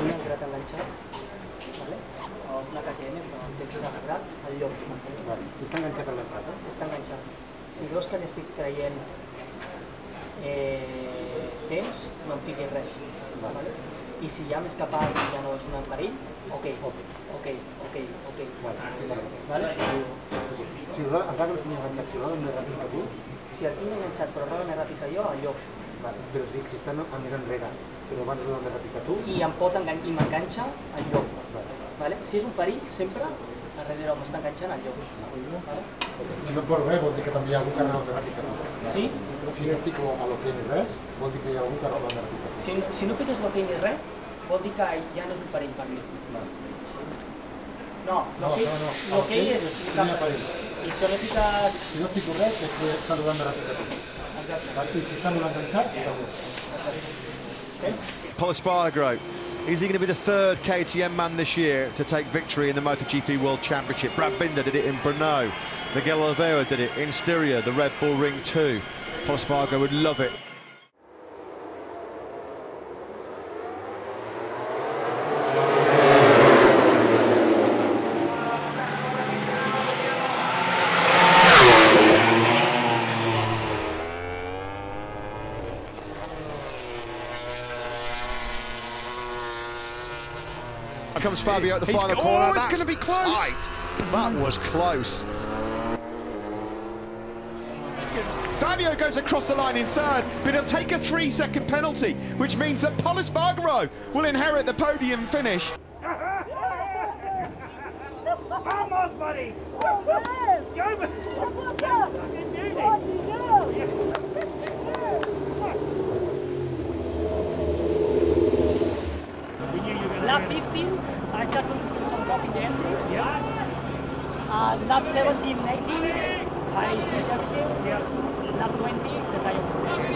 un anclat enganxat, vale? o una KTM, però el tens agarrat al lloc. Vale. I està enganxat a l'entrada? Està enganxat. Si veus que li estic traient eh, temps, no em fiquis res. Vale? I si ja més cap alt ja no és un perill, ok, ok, ok, ok, ok. Vale. Vale? Si encara que el senyor enganxat, si roda més ràpid que tu, Si el tinc enganxat però roda més ràpid que jo, al lloc. vale. però dic, si està no- a més enrere, però abans més ràpid que tu, I em pot engan i m'enganxa al lloc. vale. Vale? Si és un perill, sempre a darrere m'està enganxant al lloc. Vale? Si no et vol res, vol dir que també hi ha que més ràpid que tu. Sí? Si no et fico a lo que ni res, vol dir que hi ha que més ràpid que tu. Si, si no fiques bloqueig ni res, vol dir que ja no és un perill per mi. No, No, no, no. bloqueig és No hi ha cap perill. I si no fiques... Si no fico res, és que està ràpid que tu. Exacte. Si està rodant enganxat, segur. Paul Espargaro. Is he going to be the third KTM man this year to take victory in the MotoGP World Championship? Brad Binder did it in Brno. Miguel Oliveira did it in Styria, the Red Bull Ring 2. Pol Espargaro would love it. Comes Fabio at the He's final go- corner. oh, it's gonna be close. tight. That was close. Fabio goes across the line in third, but he'll take a three-second penalty, which means that Pol Espargaro will inherit the podium finish. Vamos, buddy! Lap 15, I started to feel some drop in the entry. Yeah. Uh, lap 17, 18, I switch everything. Yeah. Lap 20, the tire was there.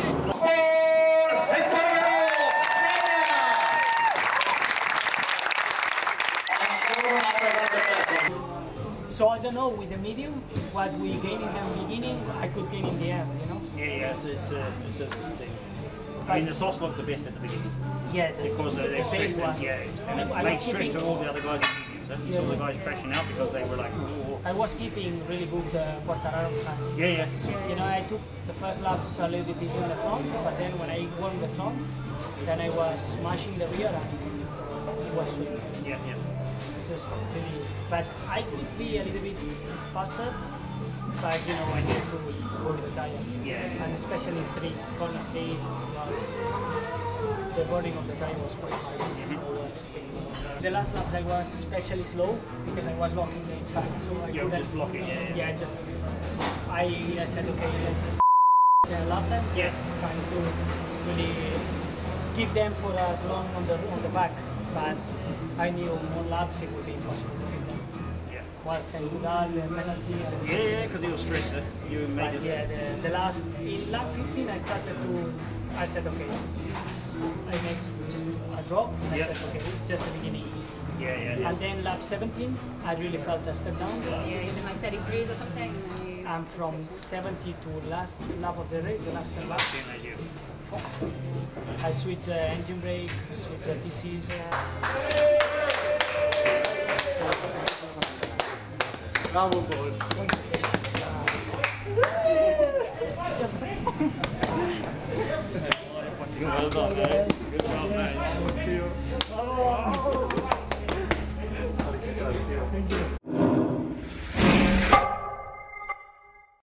So I don't know with the medium what we gain in the beginning, I could gain in the end, you know. Yeah, yeah, it's, it's, a, it's a thing. I mean, the sauce looked the best at the beginning Yeah, the, because they the pace stressed was. Yeah, and it I made stress to all the other guys in mediums. You Yeah, saw the guys crashing out because they were like, oh, I was keeping really good uh, Quartararo behind. yeah, yeah. You know, I took the first laps a little bit easy in the front, but then when I won the front, then I was smashing the rear and it was sweet. Yeah, yeah. Just really, but I could be a little bit faster, but you know, I need to pull the tire. Yeah. And especially three, corner three was, the burning of the tire was quite high, so I was spinning. The last laps I was especially slow because I was locking the inside, so I You were couldn't. just blocking, yeah, just I, I said okay, let's the lap them. Yes, trying to really keep them for as long on the on the back, but I knew more laps it would be impossible to keep them. Yeah, Well, thanks the penalty. And, yeah, yeah, because he was stressed. Eh? You made but it. yeah, the, the last in lap 15, I started to. I said okay. I next just a drop. I said okay, just the beginning. Yeah, yeah, yeah. And then lap 17, I really felt a step down. Yeah, is it like 33s or something? I'm from 70 to last lap of the race, the last 10 laps. Same as. I switch uh, engine brake, I switch uh, 다음은 뭘? 이거 맞아도 안